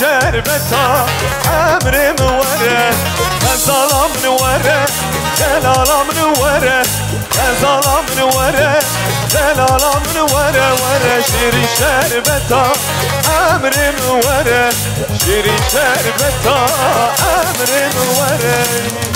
شربتا عمري منوره غزالة منوره جلالة منوره غزالة منوره جلالة منوره وره شيري شربتا عمري منوره شيري شربتا عمري منوره.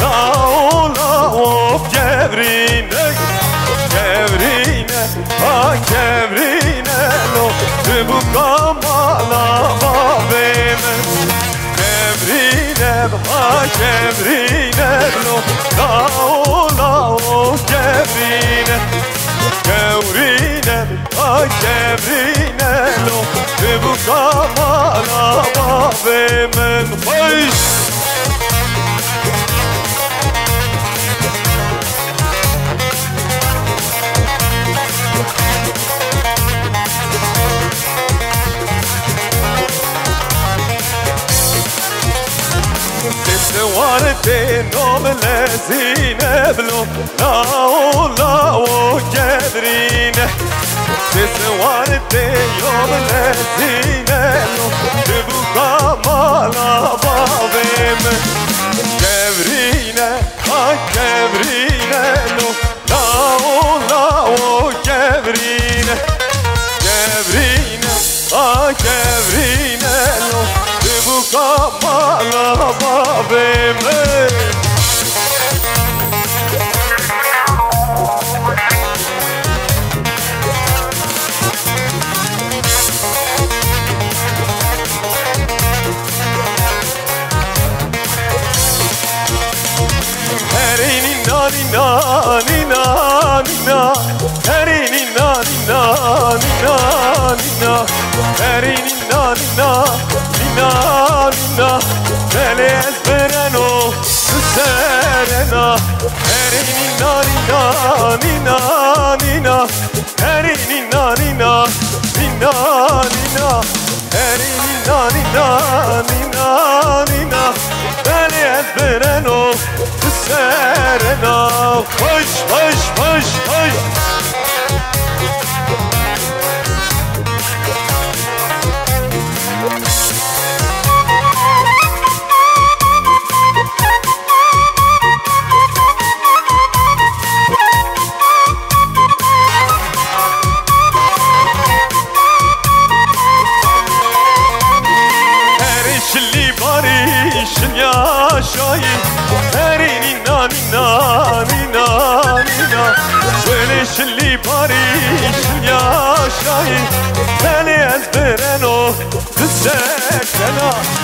Laola of gevrine Gevrine pa gevrine lo Bu kamala babeme Gevrine pa gevrine lo Laola of gevrine Gevrine pa gevrine lo Bu kamala babeme Hoş Vardı nomle zineblo Lao lao gevrine Ses vardı yomle zineblo Bu kamala babem Gevrine ha gevrine lo Lao lao gevrine Gevrine ha gevrine lo Bu kamala babem Heri nina nina nina nina Heri nina nina nina nina Heri nina nina nina no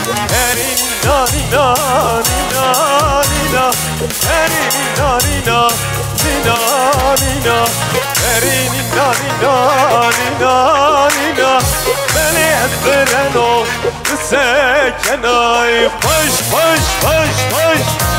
nina nina nina nina Beni ezberen o koş koş Zozan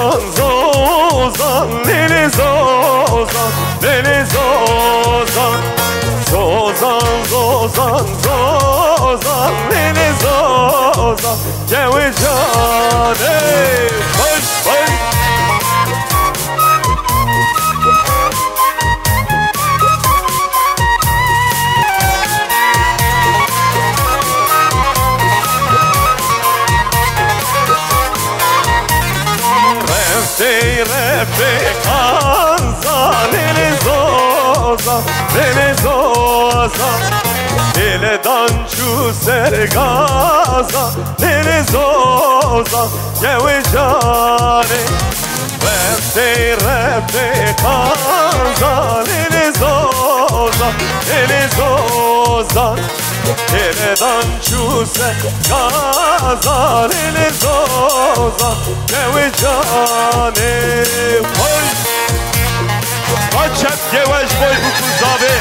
zozan zozan Lili zozan Lili gaza Dele danču sergaza Dele zoza Djeve žane Repte, repte kanza Dele zoza Dele zoza. Dele danču sergaza Dele zoza Djeve žane Hoj! Kaç hep gevaj boy bu kuzabe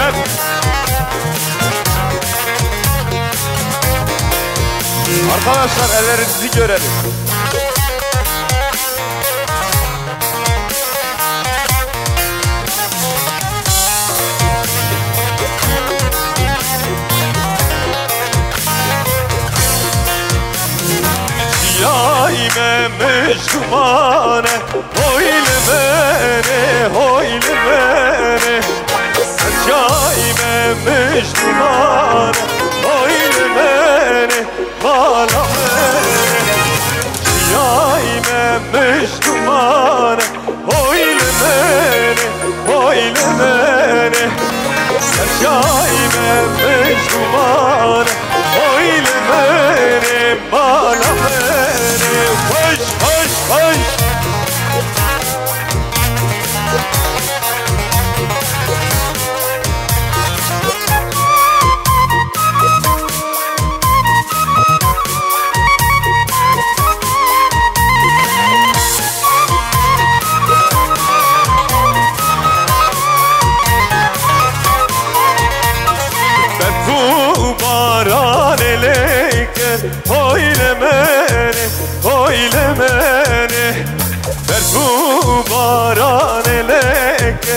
Şef Arkadaşlar ellerinizi görelim. Yaime mecmane Hoyle mene, mene, bala mene Yaime mecmane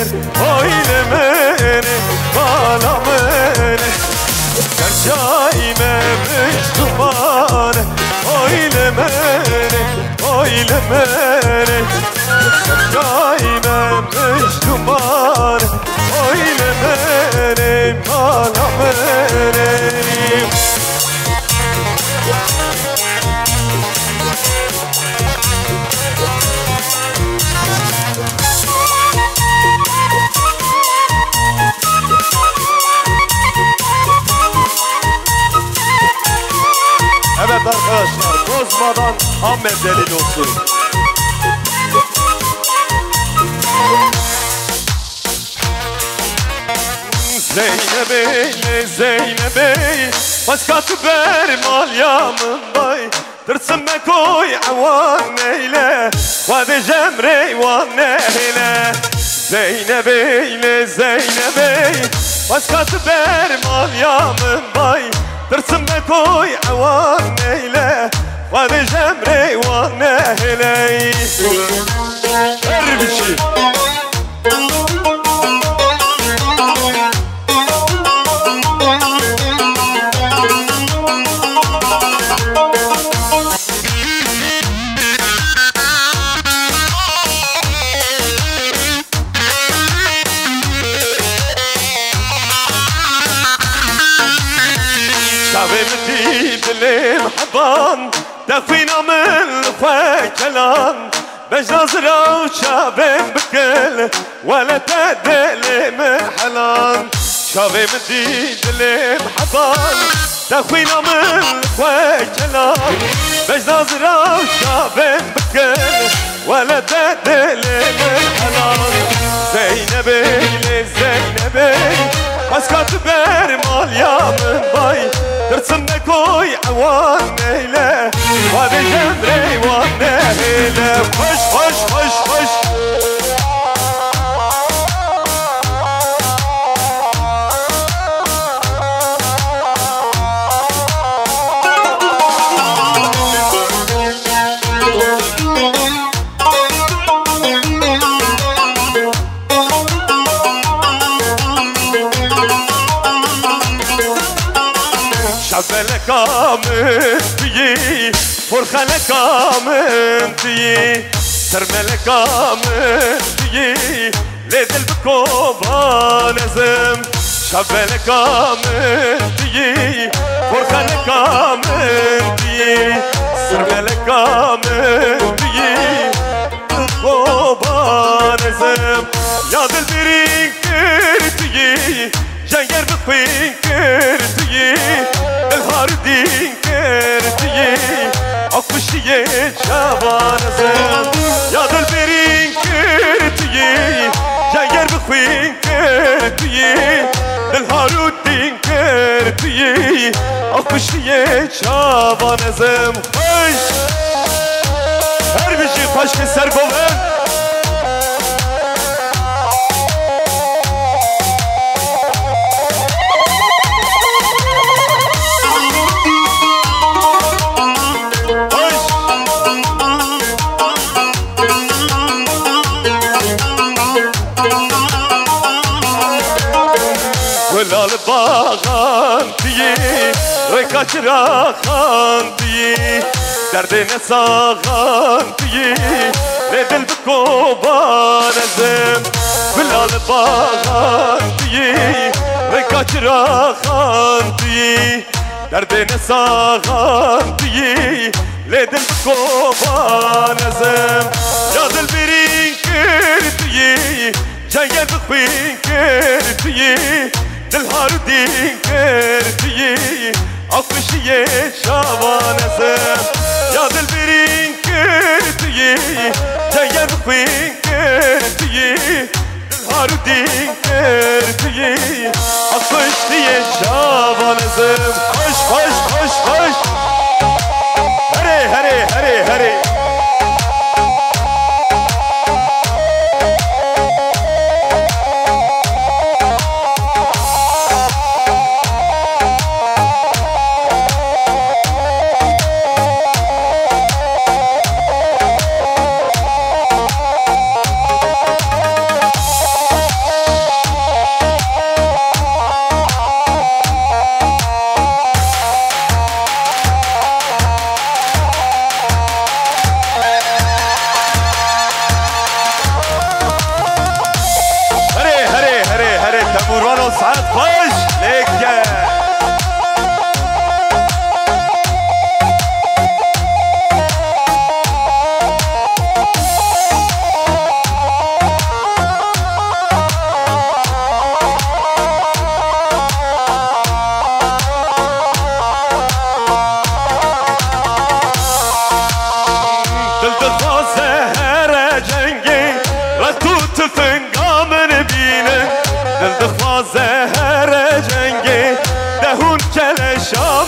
eleyken Oylemeni, balameni Gerçeğime müştumane Oylemeni, oylemeni Gerçeğime müştumane Oylemeni, balameni Evet Zeynep'ey Başkatı ber mal yamındayı Tırsın be koy avan eyle. Vade cemre van eyle. Zeynep'ey, Zeynep'ey. Başkatı ber mal yamındayı Tırsın be koy avan eyle. Vade cemre van eyle. Her bir فينا من خوي بجزرة وشابين بكل ولا تدلي محلان. شابي مديد لي محضان تخوينا من خوي بجزرة وشابين بكل ولا تدلي محلان. زينبي لزينبي بس كاتبير مال يا من باي ترسم كوي عوان. نيلة وابي جمري وان نيلة خش خش خش فرخلك آمنتي سرملك آمنتي لدل بكوبا نزم شبلکا من دی فرخلکا من دی سرملکا من دی خوبانزم یا دل برین کردی جنگر بخوین کردی دل هاردین کردی akışıye çabanızım Ya dil birin kirtiyi Cenyer bixwin kirtiyi Dil haruddin kirtiyi Akışıye çabanızım Hoş Her bir şey taşkın sergoven Gülal Ve kaçırakan diye Derdine sağan diye. Ne dil bir koban ezem Gülal bağan diye. Ve kaçırakan diye Derdine sağan diye. Ne dil bir koban ezem Ya dil birin kır diye Cengen bixwin kirtiyi Dil Akışiye şavanezem Ya dil birin kirtiyi Cengen bixwin kirtiyi Dil hardin kirtiyi Akışiye şavanezem Koş koş koş koş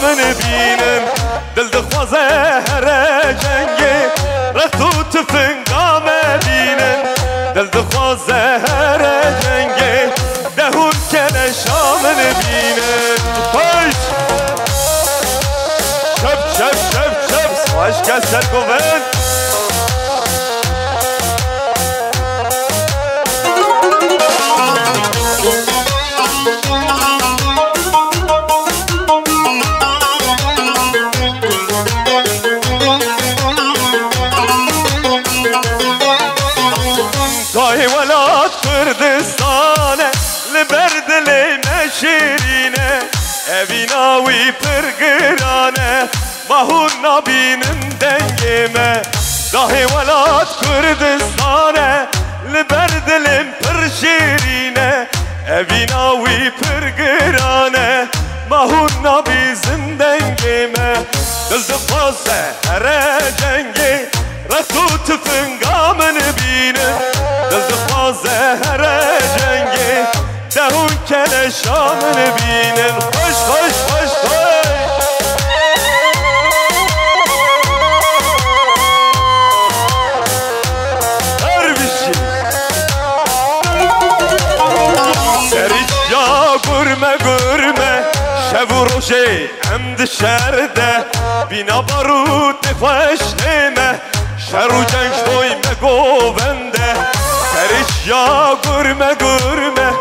من بینم دل دخوازه هر جنگه رتو تفنگام بینم دل دخوازه هر جنگه دهون کنشا من بینم پشت شب شب شب شب. سواش کسر گوهن iguala. Bina barut nefeşleme Şeru genç doyme govende. Seriş ya gürme gürme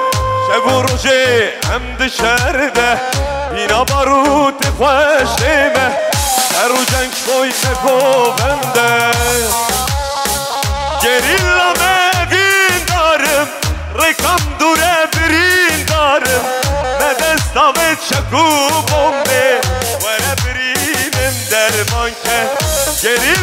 Şevuruce hem dışarıda. Bina barut nefeşleme Şeru genç doyme govende. Get it.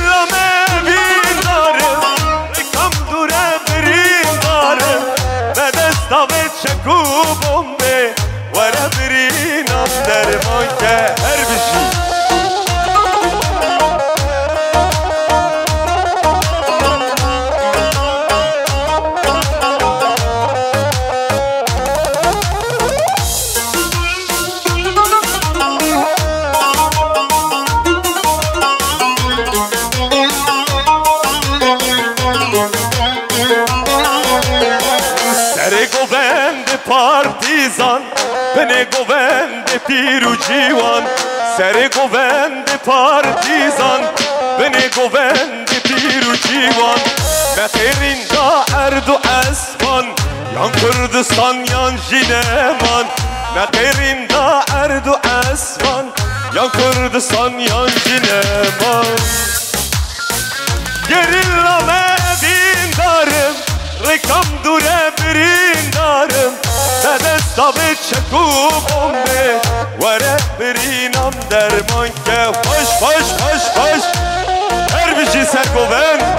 Tere govend partizan Beni govend pir u civan Me terinda erdu esman Yan Kurdistan yan Jineman Me terinda erdu esman Yan Kurdistan yan Jineman Gerilla me dindarım Rekam dure birindarım Ve desta ve چکو بومبه وره برینم درمان که خوش خوش خوش خوش هر بشی سرگوبن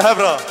Gabra.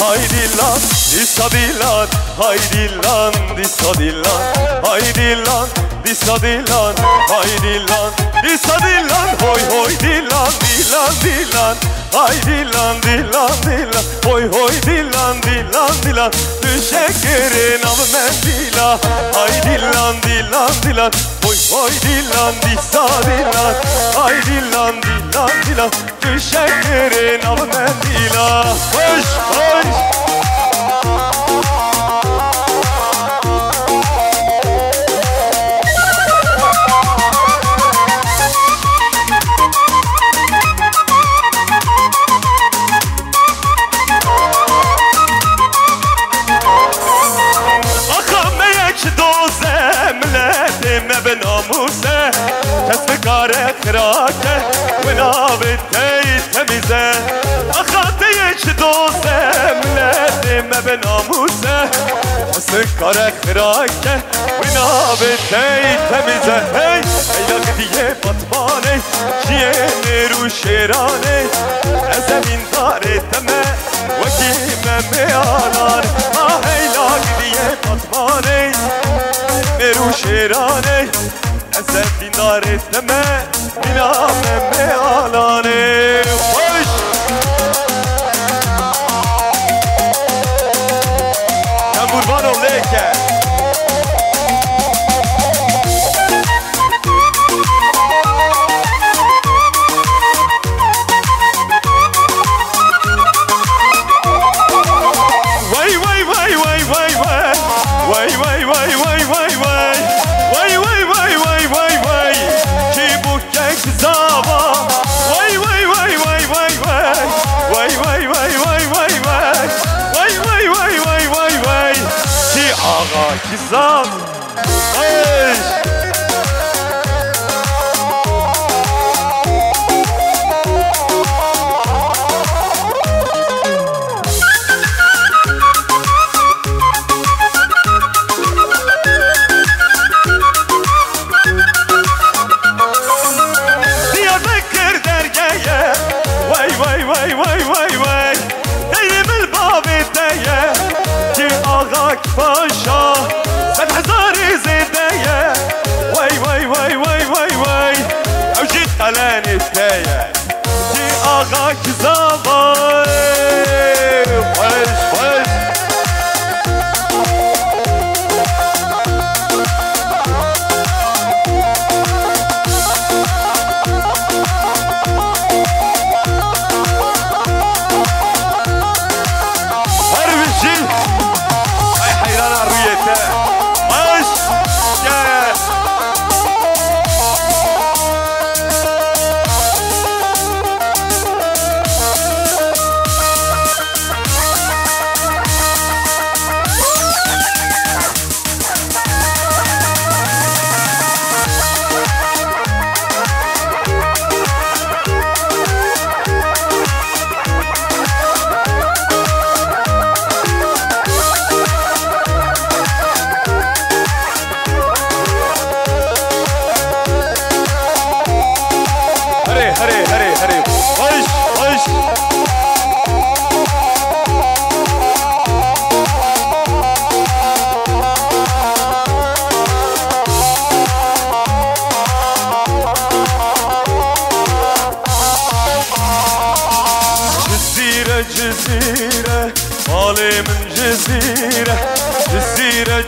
Haydi lan Disa dilan haydi lan Disa dilan haydi lan Disa dilan haydi lan Disa dilan hoy hoy dilan dilan dilan Haydi lan dilan dilan. Hoy hoy dilan dilan dilan. Düşekirin av mendila Haydi lan dilan dilan Hoy hoy dilan disa dilan. Haydi lan dilan dilan. Düşekirin av mendila Koş koş ما كسكارة خراكة ونابد تاي تميزة أخاتيش دوسة ملاتي ما بناموسة كسكارة خراكة ونابد تاي تميزة هاي هيدا غدية بطباني جياني روشيراني أزمين داري تمام وكيمة ميانار ما هيدا غدية بطباني روشيراني sen dindar etleme Dila memme alane Hoş! Ben kurban ol leke of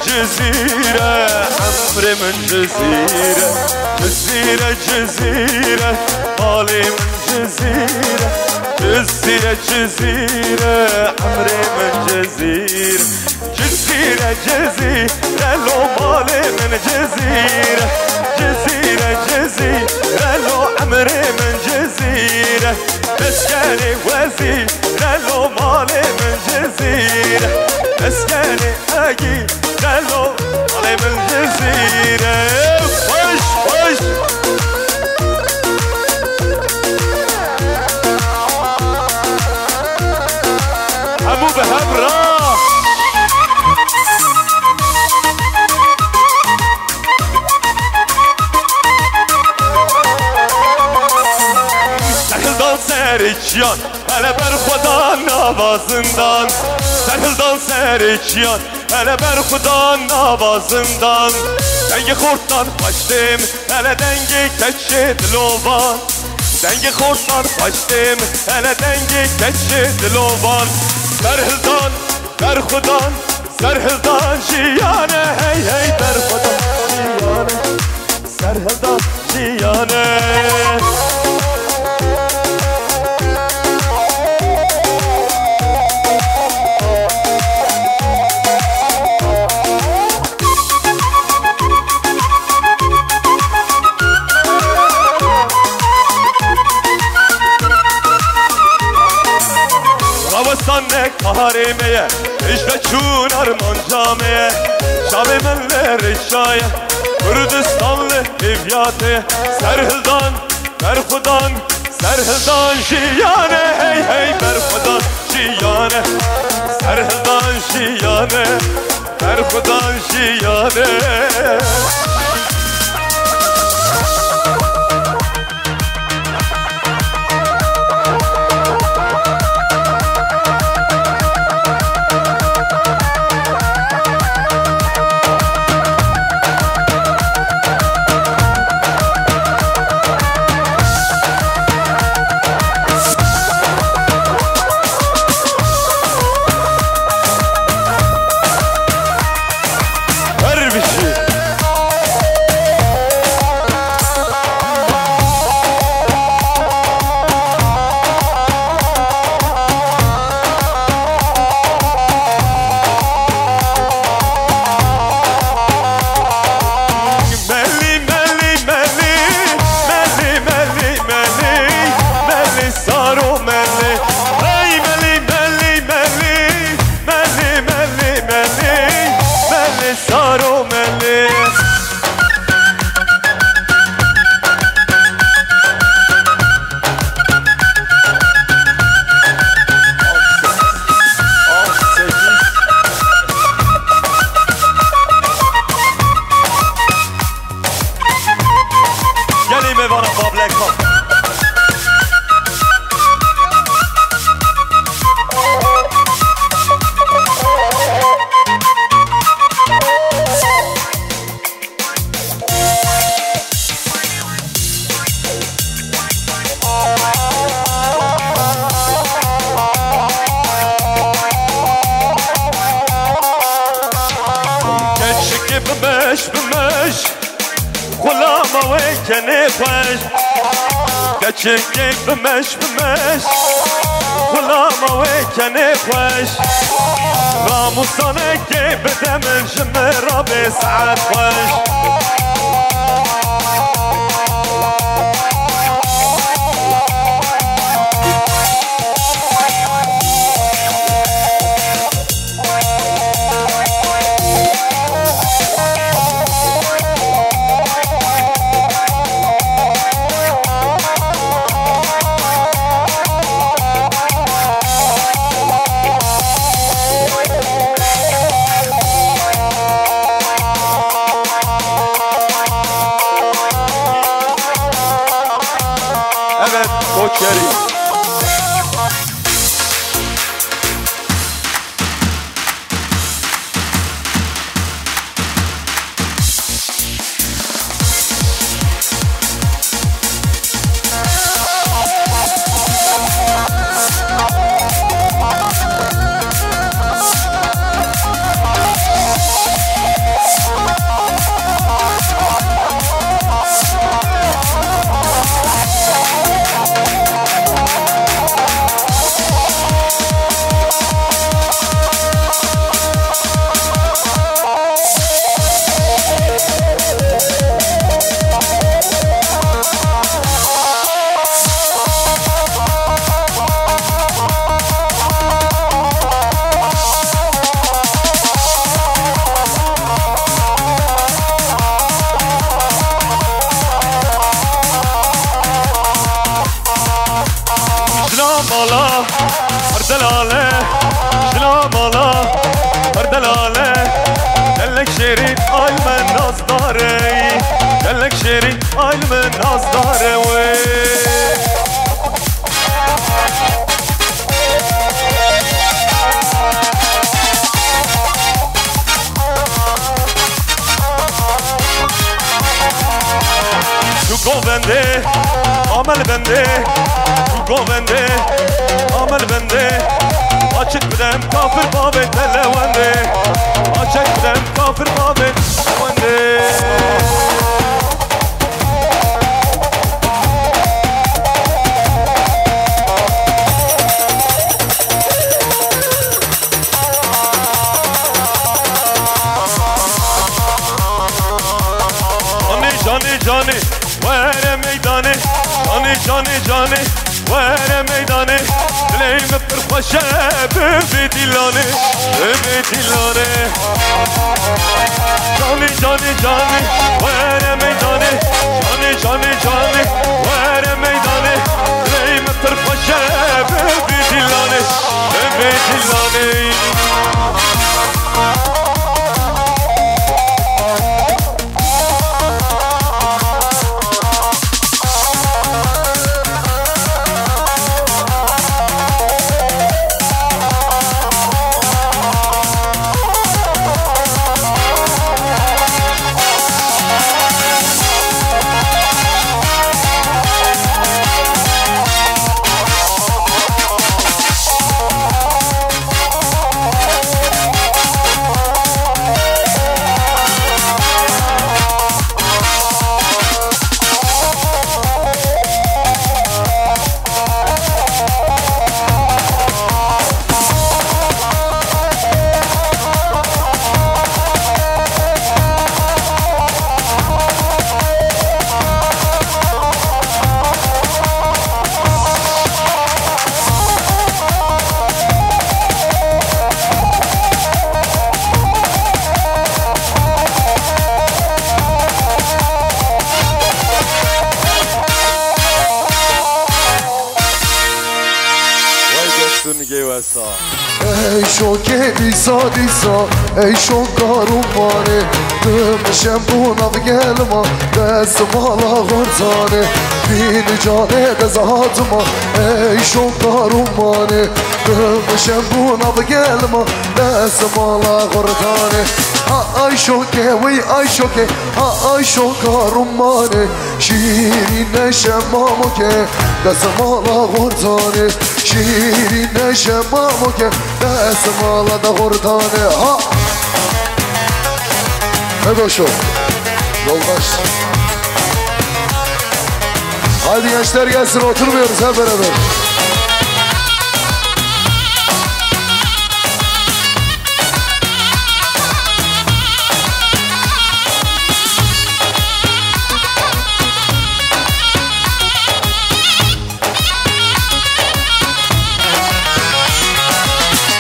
جزيرة عمري من جزيرة جزيرة جزيرة طالي من جزيرة جزيرة جزيرة عمري من جزيرة جزيرة جزيرة لو مالي من جزيرة جزيرة جزيرة لو عمري من جزيرة مسكني وزيرة لو مالي من جزيرة مسكني أجيب غزة طالع من الجزيرة وش وش أبو بهاب راح داخل بر خدا نوازندان Serhildan sereçyan Hele ber xudan navazından Dengi xortdan kaçtım Hele dengi keçi dilovan Dengi xortdan kaçtım Hele dengi keçi dilovan Serhildan ber xudan Serhildan jiyane Hey hey ber xudan jiyane Serhildan jiyane Ravastan ne kaharimeye İşte çun arman camiye. Şabi melleri şaye Kürdistanlı evyatı Serhildan, Berhudan Serhildan şiyane Hey hey Berhudan şiyane. Serhildan şiyane Berhudan şiyane کنه خوش کچنگی بمش بمش. غلام و کنه خوش راموسانه که بدمش مرا به سعد خوش ناز داره Go bende, amel bende, go bende, amel bende. Açık bilem kafir babet elevende, açık bilem kafir babet elevende. Cani cani cani vere meydane Dileğimi pırpaşe bebi dilane Bebi dilane. Cani cani cani vere meydane Cani cani cani vere meydane Dileğimi pırpaşe bebi dilane Bebi zatıma Ey şokarumane Dönmüşem buna gelma Dez mala gırzane Ay şoke vay ay şoke. Ay şokarumane Şirine şemamuke Dez mala gırzane Şirine şemamuke Dez mala da gırzane Ha. Medoşo Yoldaş Hadi gençler gelsin oturmuyoruz hep beraber.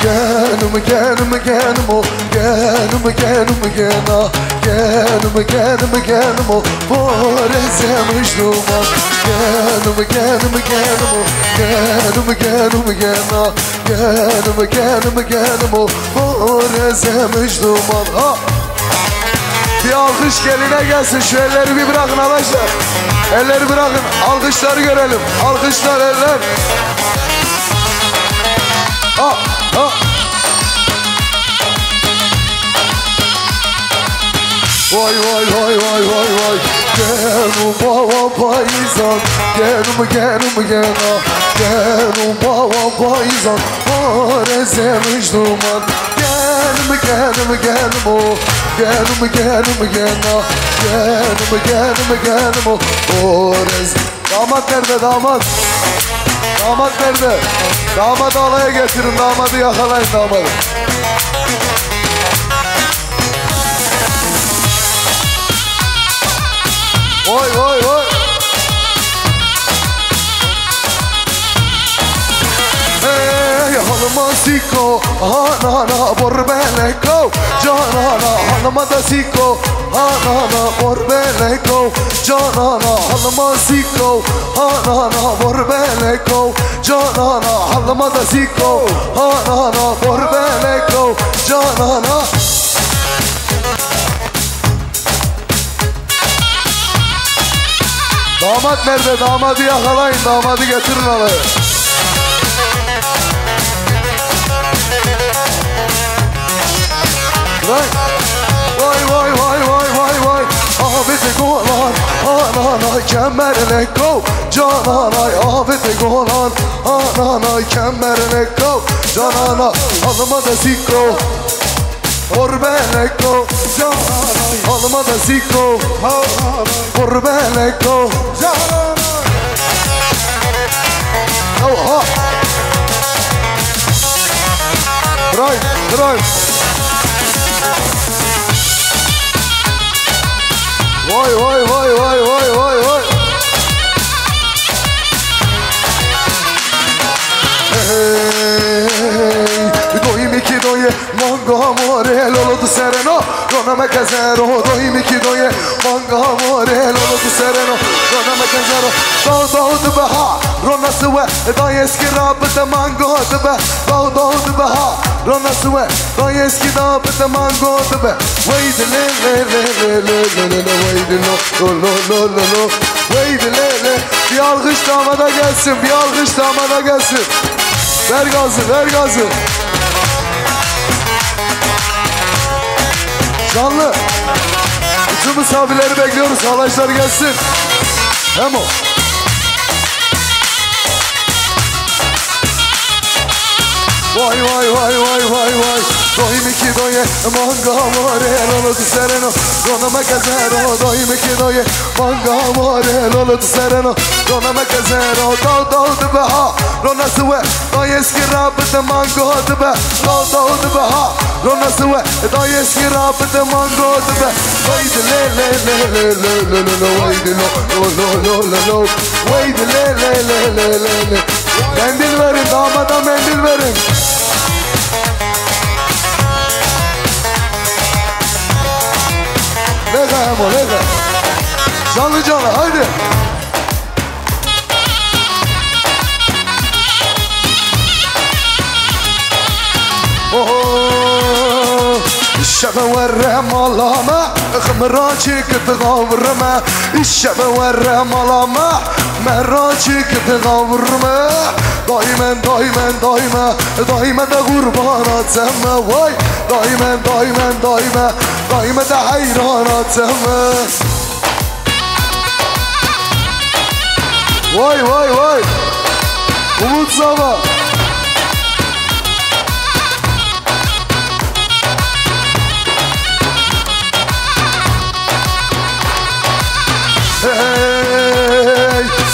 Canım canım canım o Canım canım canım Canım canım canım o Borezemiş duman Canım canım canım Canım canım canım Canım canım canım o Borezemiş duman. Ha! Bir alkış geline gelsin. Şu elleri bir bırakın arkadaşlar. Elleri bırakın. Alkışları görelim. Alkışlar eller. Ha! Ha! Vay vay vay vay vay vay. Gelim baba payzan Gelim gelim gena Gelim baba payzan Marezemiş duman. Gelim gelim gelim o Gelim gelim gena Gelim gelim gelim o Orez Damat nerede damat? Damat nerede? Damadı alaya getirin damadı yakalayın damadı وي وي وي إيه هالماسيكو أنا أنا بربلكو جانا هالمدسيكو أنا أنا بربلكو جانا هالماسيكو أنا أنا بربلكو جانا هالمدسيكو أنا أنا بربلكو جانا Damat nerede? Damadı yakalayın. Damadı getirin alaya. Vay. Vay vay vay vay vay vay. Ahmet'e kovalar Ana Cananay kemerine kov. Cananay afete golan Ananay kemerine kov. Cananay alma da sikko قربانكو جهراي علما دسيكو قربانكو جهراي اوه درايف درايف واي واي واي واي واي واي واي Hey, doy mi ki doy mongo amore, lolo tu sereno, non me casero, doi mi chi doie, mongo amore, lolo tu sereno, non me casero, do do du beha, rona suwe, doi eski rabıta mango be, do do du beha, rona suwe, doi eski rabıta mango be, wait le le le le le le le le wait lo lo lo lo lo lo, wait le le, bir alkış damada gelsin, bir alkış damada gelsin. Ver gazı, ver gazı. Canlı. Bütün misafirleri bekliyoruz. Arkadaşlar gelsin. Hem o. Vay vay vay vay vay vay Doim iki doje, manga more Lolo ti sereno, dona me casero Doim iki doje, manga more Lolo ti sereno, dona me casero Dao dao dibe ha, rona suwe Doje skirabite mango dibe Dao dao dibe ha, Do do de beha Rona suwe Doi eski rabıta mango de be Vay de le le le le le le le le lo lo lo lo lo lo Vay de le le le le le le Mendil verin damada mendil verin Lega Emo lega Canlı canlı haydi الشباب ورم علامة خمراجك تغورما الشباب ورم علامة مراجك تغورما دايما دايما دايما دايما ده غربانة تسمى واي. دايما دايما دايما دايما ده حيرانة تسمى واي واي واي. قبوط صبا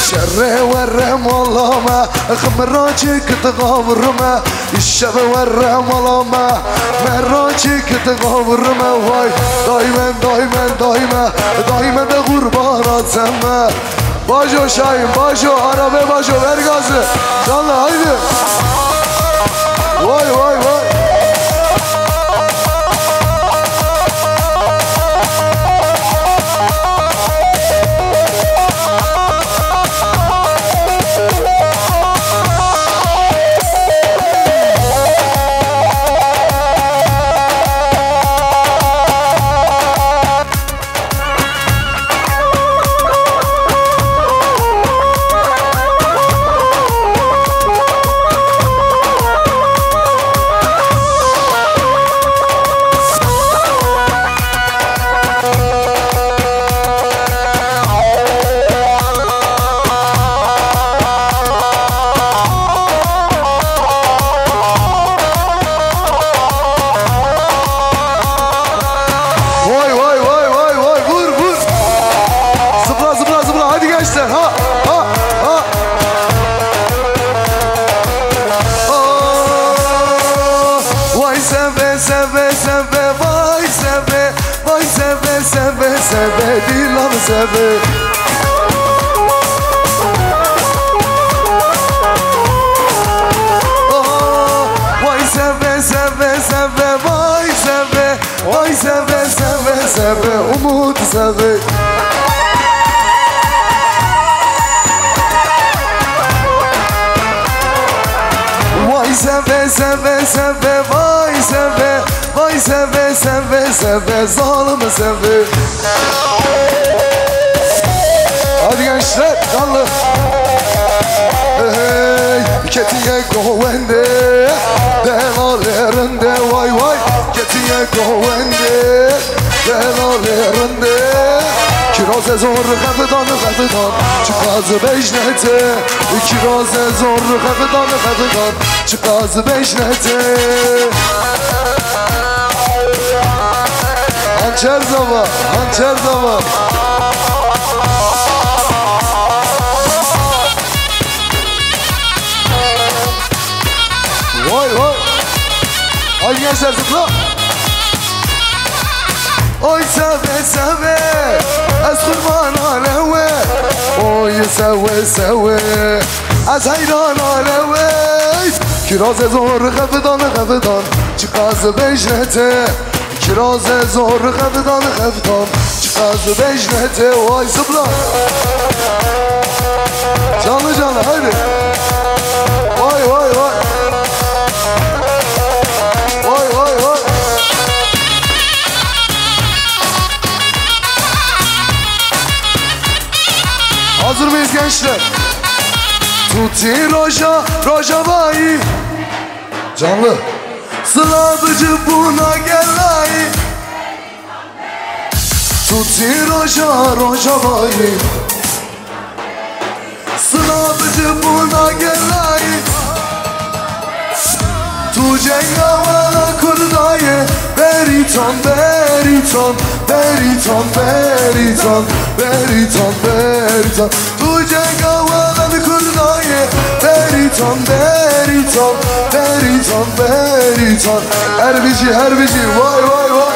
شر ورم والله ما خمراجك تغاور ما الشر ورم والله ما مراجك تغاور ما واي دايما دايما دايما دايما ده غربانات سما باجو شاين باجو عربي باجو ver gazı Canlı haydi Vay vay vay Vay dilan zebe Vay zebe zebe zebe vay zebe Vay zebe zebe zebe umut zebe Vay zebe zebe zebe vay zebe seni seve seve seve zalımı seve. Hadi gençler canlı. Hey ketiye kovende Delalerinde vay vay. Ketiye kovende Delalerinde Kiraz zor kapıdan kapıdan. Çıkaz beşnete Kiraz zor kapıdan kapıdan. Çıkaz beşnete چرذم، هنچرذم. وای وای. آی گشت سر وای سه به سه به. از خورمان آن لواه. وای سه و سه و. از هایران آن لواه. کی راز از دور خود چی از بیش رهته؟ Kiraz zor xefidan xefidan Çıkaz bejnete Vay zıpla. Canlı canlı haydi. Vay vay vay. Vay vay vay. Hazır mıyız gençler? Tuti roja, roja bayi Canlı Slavcı buna gelaj Tu ti roža, roža vali Slavcı buna gelaj Tu cengavala kurdaye Beriton, beriton, beriton, beriton, beriton, beriton, beriton. Olacak havadan kurdayı Periton, periton, periton, periton. Herbici, herbici, vay vay vay.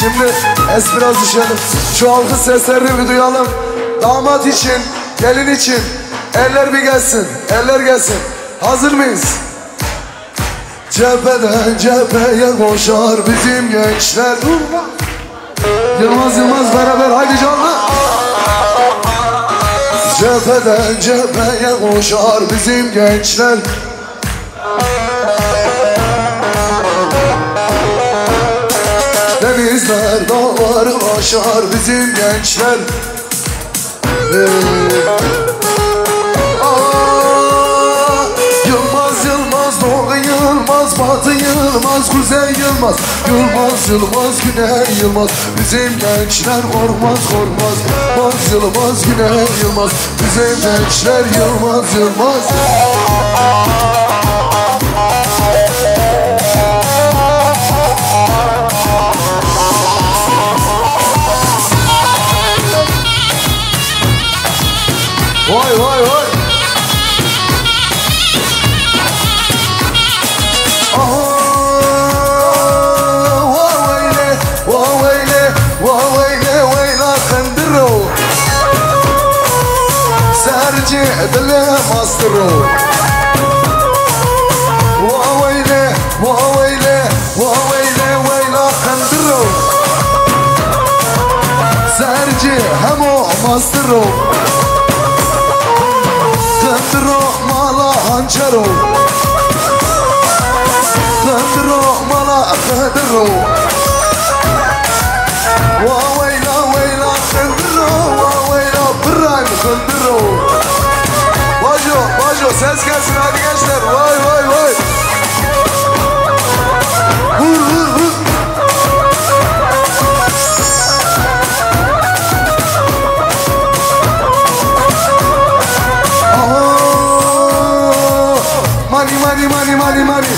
Şimdi espri alışalım Şu alkış seslerini bir duyalım. Damat için, gelin için. Eller bir gelsin, eller gelsin. Hazır mıyız? Cepheden cepheye koşar bizim gençler. Yılmaz Yılmaz beraber haydi canlı. Cepheden cepheye koşar bizim gençler. Denizler dağları aşar bizim gençler aa, Yılmaz Yılmaz Doğu Yılmaz Batı Yılmaz Kuzey Yılmaz. Yılmaz Yılmaz Güney Yılmaz. Bizim gençler korkmaz korkmaz. Yılmaz Yılmaz Güney Yılmaz. Bizim gençler Yılmaz Yılmaz الروح وويله وويله وويله ويله خندرو سرجي همو مصدرو خندرو مالا هنجرو. خندرو مالا خندرو Ses gelsin hadi gençler. Vay vay vay. Vur vur vur. Aha. Money money money money money.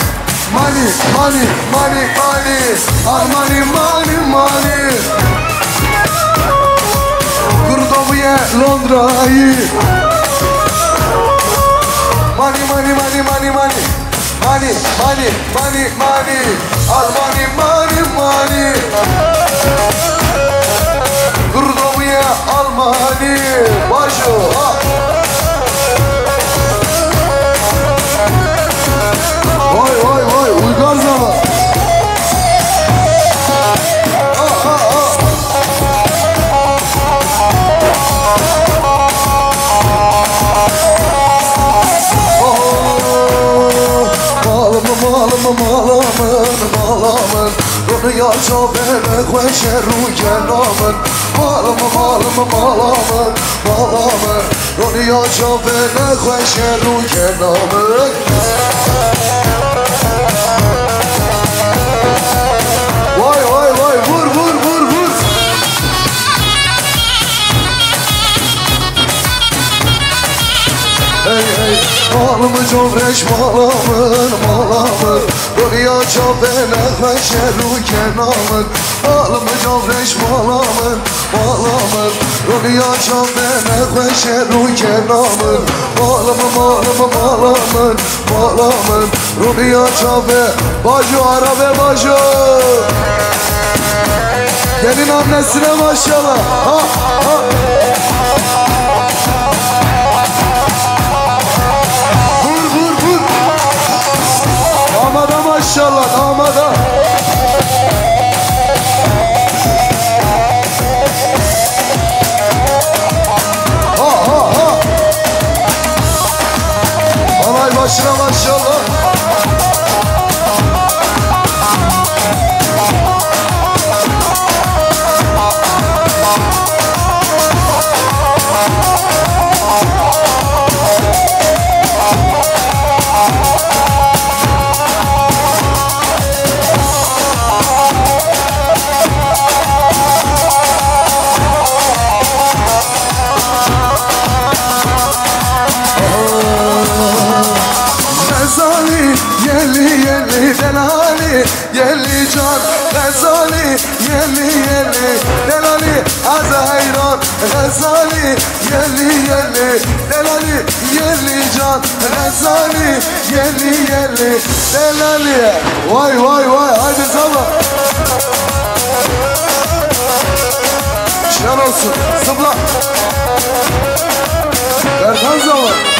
Money money money money. Ah money money money. Kurdobuje Londra'yı. Money, money, money, money, money. Money, money, money, money. Al money, money, money. Kurdowiye Almanya. Başo. Ha. Vay vay vay uygar zaman. Oh, Malımı malımı malamın malamın Onu دنیا جا بره خوش رو کنامن مالم مالم مالامن مالامن دنیا جا بره خوش رو کنامن وای وای وای vur vur vur vur Hey hey Malımı cömreş malamın malamın Dünya çöpene meşeru kenamın Malımı cömreş malamın malamın Dünya çöpene meşeru kenamın Malımı malımı malamın malamın Dünya çöpe Bacı arabe bacı. Gelin annesine maşallah. Ha ha Yeli yeli delali yeli can Gazali yeli yeli delali az hayran Gazali yeli yeli delali yeli can Gazali yeli yeli delali. Vay vay vay hadi sabah. Şiran olsun zıpla Berkan zaman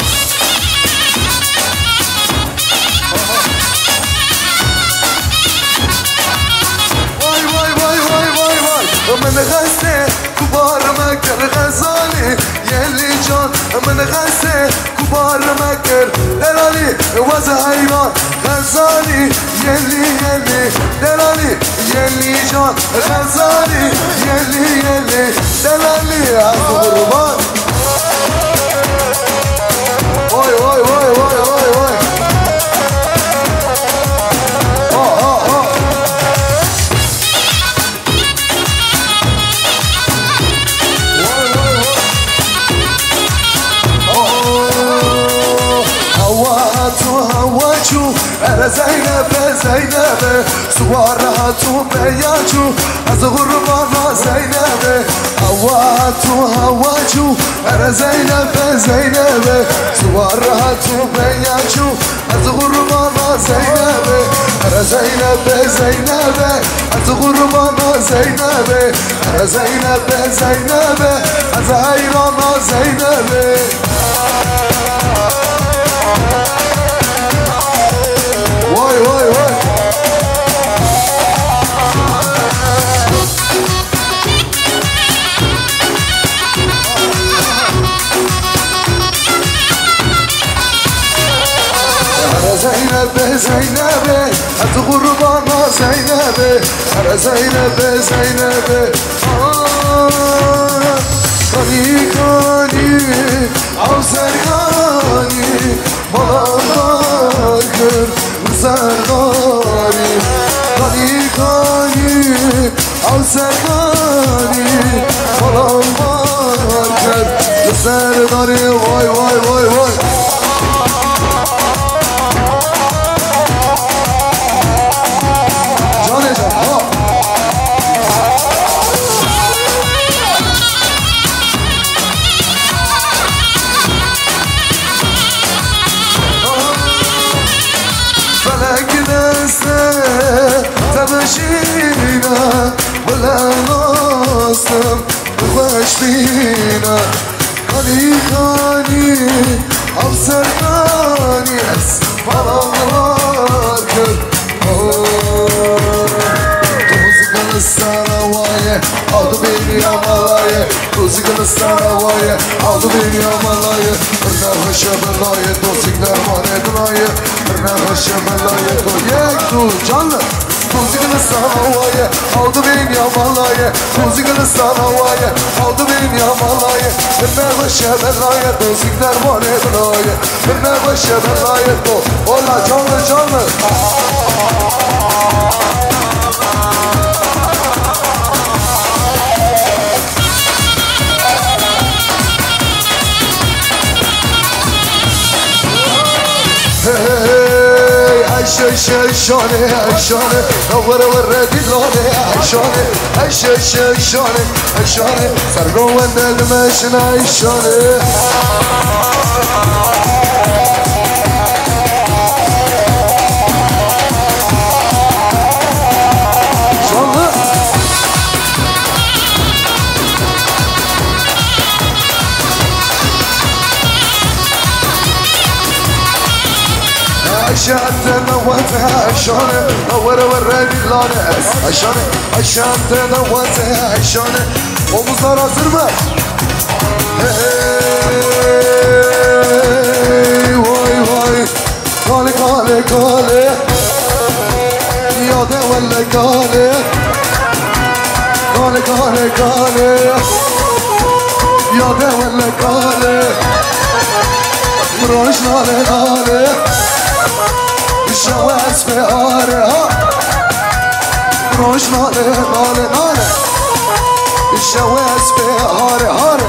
من غسه كبار مكر غزالي يلي جان من غسه كبار مكر دلالي وز حيران غزالي يلي يلي دلالي يلي جان غزالي يلي يلي دلالي قربان سوارهاتو بياجو از غربانا زينب هواتو هواجو أنا زينب زينب سوارهاتو بياجو از غربانا زينب أنا زينب زينب از غربانا زينب أنا زينب زينب از زينب Zeynep Zeynep Hadi kurbana Zeynep Ara Zeynep Zeynep Kani kani Avzer kani Malar kır Zerdani Kani kani Avzer kani Malar kır Zerdani Vay vay vay vay Kani kani al serdani es paralar kır Tuzgını oh, saravaye aldı beni yamalayı Tuzgını saravaye aldı beni Hırna hışa belayı tozikler var edinayı Hırna hışa belayı yek tu canlı Muzikalistan havaya Aldı beni yamalaya Muzikalistan havaya Aldı beni yamalaya Birine başa belaya Müzikler var edilaya Birine başa belaya Ola canlı canlı. Hey, إيش إيش شلوني شلوني نور وردي لوني شلوني إيش إيش شلوني شلوني صار جوا النجمه شلوني عشان تنوتها عشان ور وراني لانس عشان عشان تنوتها عشان omuzlar hazır mı? Hey, vay vay Kale kale kale Ya de velle kale Kale kale kale Ya de velle kale Mroş nale nale الجواز في عارها روش نالي نالي نالي الجواز في عاري عاري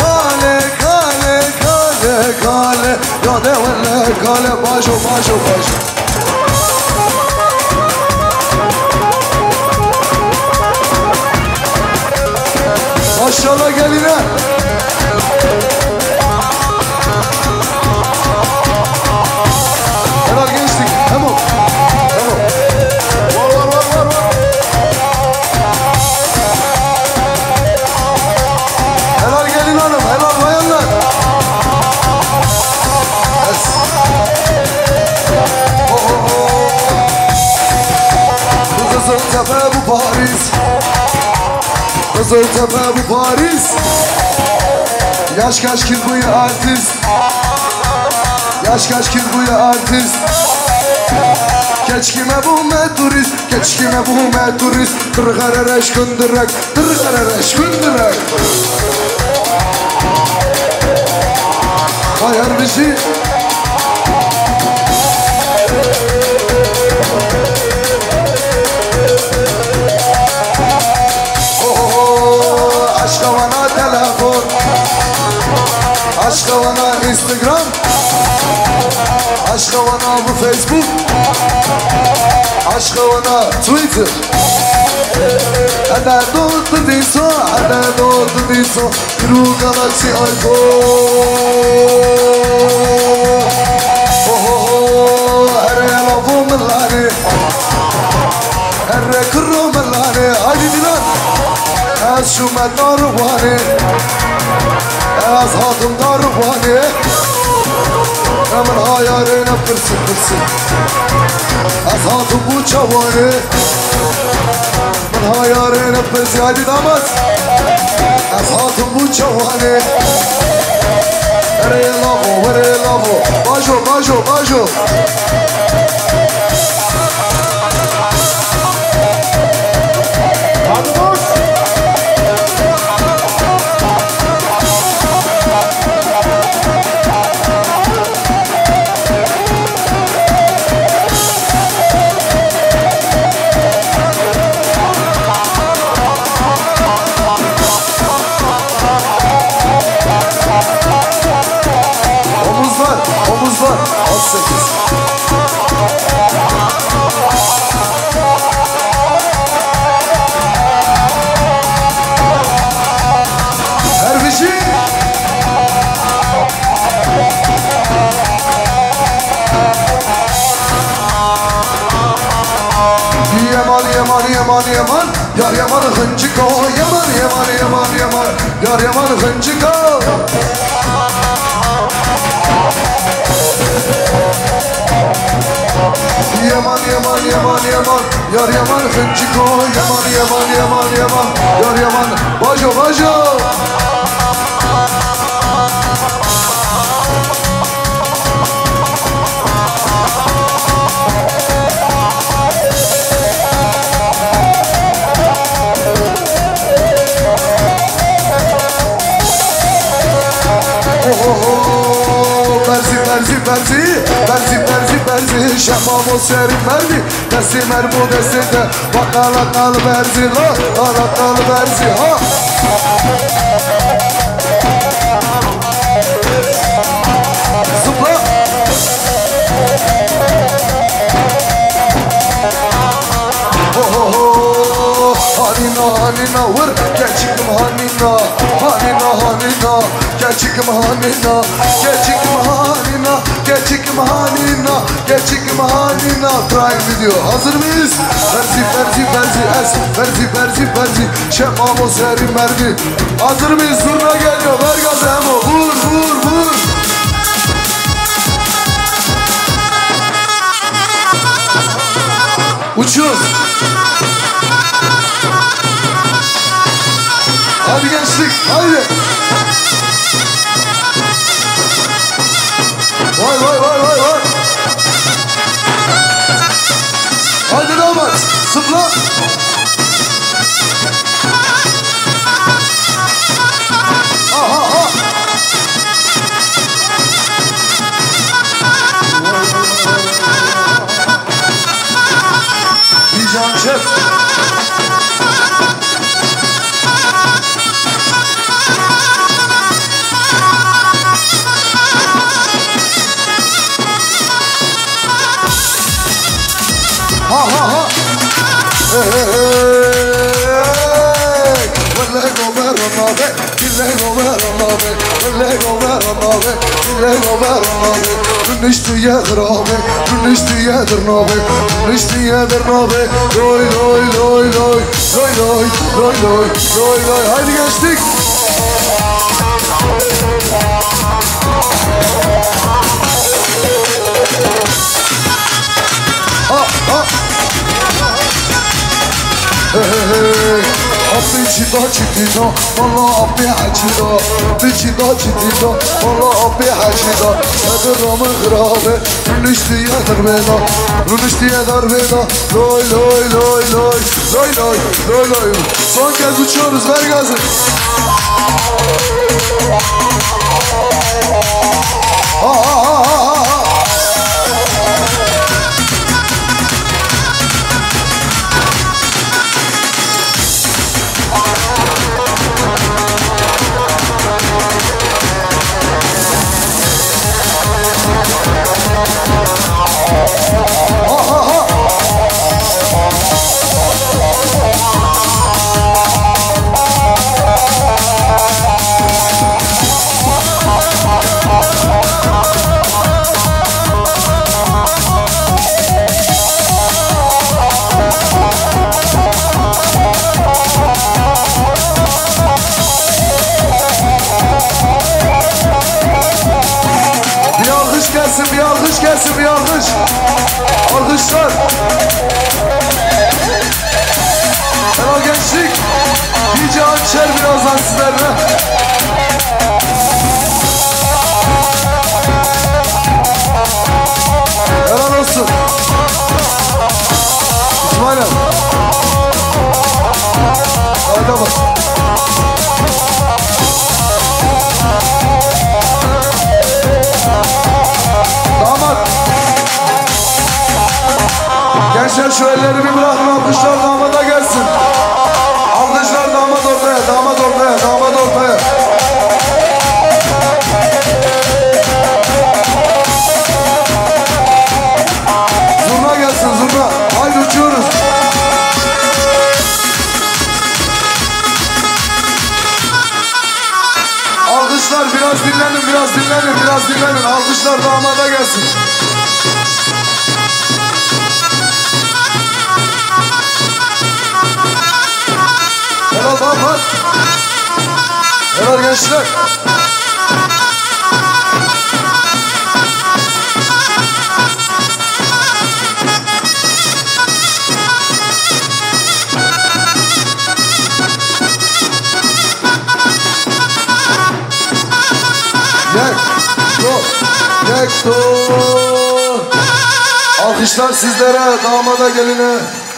كالي كالي كالي كالي يا دي ولا كالي باجو باجو باجو ما شاء Kızıltepe bu Paris. Yaş kaç kim bu ya artist. Yaş kaç kim bu ya artist? Keçkime bu me turist Keçkime bu me turist Tırgara reş gündürek Tırgara reş gündürek Hayır bir şey Facebook. Aşka bana Twitter. Hada dostu diso Hada dostu diso True Galaxy iPhone Oh oh oh Her yalafu millani Her kırro millani Haydi Dilan. Az şumet darubani Az hatım darubani Hemen hayaline pırsın pırsın Az hatım bu çavanı Ben hayaline pırsın Hadi damat. Az hatım bu çavanı Nereye lavo, nereye lavo? Bajo, bajo, bajo Yar yaman hıncıko Yaman yaman yaman yaman. Yar yaman hıncıko Yaman yaman yaman yaman. Yar yaman Bajo bajo Serin mermi Desti mermu destinde Bak alakalı berzi la Alakalı berzi ha. Zıpla. Hanina hanina vur. Gel çıkım hanina Hanina hanina Gel çıkım hanina Gel çıkım hanina Gel çıkım hanina Prime video hazır mıyız? Verzi verzi verzi es Verzi verzi verzi Şemamo seri mermi Hazır mıyız? Zurna geliyor Ver gazı Emo Vur vur vur Uçuyoruz. Hadi gençlik, haydi. Vay vay vay. Damat, zıpla. Gomer onave, billahi gomer onave, vallahi gomer onave, billahi gomer onave. Nishtu yedrave, nishtu yedrave, nishtu yedrave. Loy loy loy loy, loy loy loy loy loy loy. Haydi gençlik. Ha ha. Abi çida çitida Valla abi hacida Abi çida çitida Valla abi hacida Sadırama hırabe Gülüş diye darbeda Gülüş diye darbeda Loy loy loy loy Loy loy loy loy. Son kez uçuyoruz ver gazı.